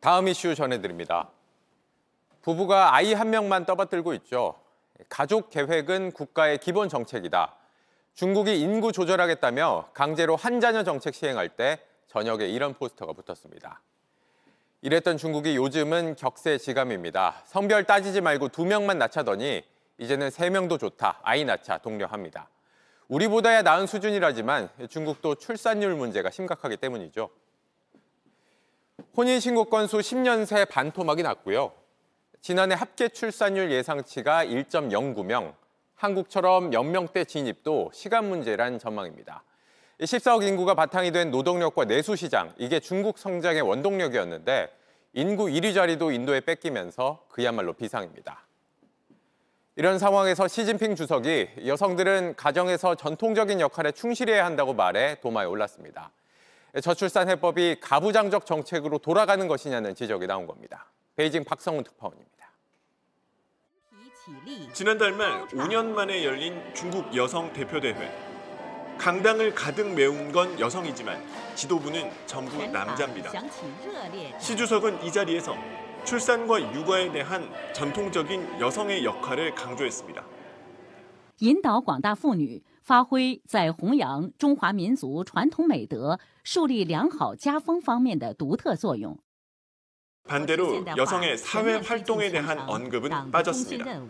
다음 이슈 전해드립니다. 부부가 아이 한 명만 떠받들고 있죠. 가족 계획은 국가의 기본 정책이다. 중국이 인구 조절하겠다며 강제로 한 자녀 정책 시행할 때 저녁에 이런 포스터가 붙었습니다. 이랬던 중국이 요즘은 격세지감입니다. 성별 따지지 말고 두 명만 낳자더니 이제는 세 명도 좋다. 아이 낳자 독려합니다. 우리보다야 나은 수준이라지만 중국도 출산율 문제가 심각하기 때문이죠. 혼인신고 건수 10년 새 반토막이 났고요. 지난해 합계 출산율 예상치가 1.09명, 한국처럼 연명대 진입도 시간 문제란 전망입니다. 14억 인구가 바탕이 된 노동력과 내수시장, 이게 중국 성장의 원동력이었는데 인구 1위 자리도 인도에 뺏기면서 그야말로 비상입니다. 이런 상황에서 시진핑 주석이 여성들은 가정에서 전통적인 역할에 충실해야 한다고 말해 도마에 올랐습니다. 저출산 해법이 가부장적 정책으로 돌아가는 것이냐는 지적이 나온 겁니다. 베이징 박성훈 특파원입니다. 지난달 말 5년 만에 열린 중국 여성 대표대회. 강당을 가득 메운 건 여성이지만 지도부는 전부 남자입니다. 시 주석은 이 자리에서 출산과 육아에 대한 전통적인 여성의 역할을 강조했습니다. 引导广大妇女发挥在弘扬中华民族传统美德、树立良好家风方面的独特作用。 반대로 여성의 사회 활동에 대한 언급은 빠졌습니다.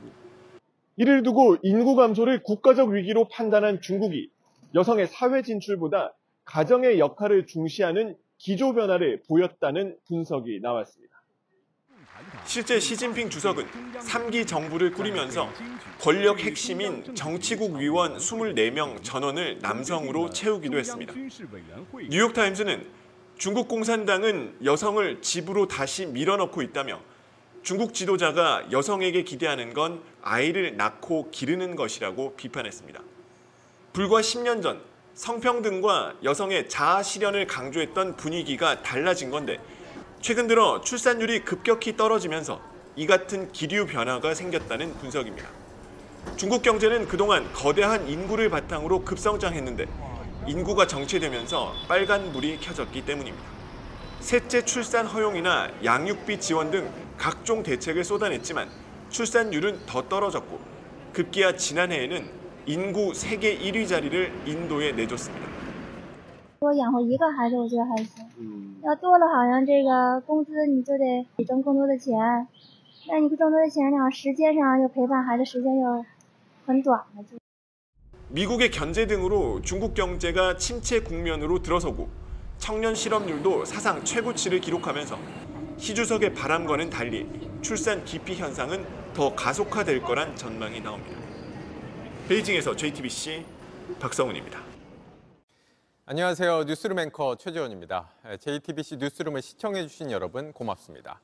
이를 두고 인구 감소를 국가적 위기로 판단한 중국이 여성의 사회 진출보다 가정의 역할을 중시하는 기조 변화를 보였다는 분석이 나왔습니다. 실제 시진핑 주석은 3기 정부를 꾸리면서 권력 핵심인 정치국 위원 24명 전원을 남성으로 채우기도 했습니다. 뉴욕타임스는 중국 공산당은 여성을 집으로 다시 밀어넣고 있다며 중국 지도자가 여성에게 기대하는 건 아이를 낳고 기르는 것이라고 비판했습니다. 불과 10년 전 성평등과 여성의 자아 실현을 강조했던 분위기가 달라진 건데 최근 들어 출산율이 급격히 떨어지면서 이 같은 기류 변화가 생겼다는 분석입니다. 중국 경제는 그동안 거대한 인구를 바탕으로 급성장했는데 인구가 정체되면서 빨간불이 켜졌기 때문입니다. 셋째 출산 허용이나 양육비 지원 등 각종 대책을 쏟아냈지만 출산율은 더 떨어졌고 급기야 지난해에는 인구 세계 1위 자리를 인도에 내줬습니다. 说养活一个孩子，我觉得还行。 要多了，好像这个工资你就得挣更多的钱。那你挣多的钱呢，时间上又陪伴孩子时间又很短了。 미국의 견제 등으로 중국 경제가 침체 국면으로 들어서고 청년 실업률도 사상 최고치를 기록하면서 시 주석의 바람과는 달리 출산 기피 현상은 더 가속화될 거란 전망이 나옵니다. 베이징에서 JTBC 박성훈입니다. 안녕하세요. 뉴스룸 앵커 최재원입니다. JTBC 뉴스룸을 시청해주신 여러분 고맙습니다.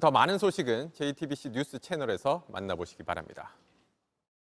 더 많은 소식은 JTBC 뉴스 채널에서 만나보시기 바랍니다.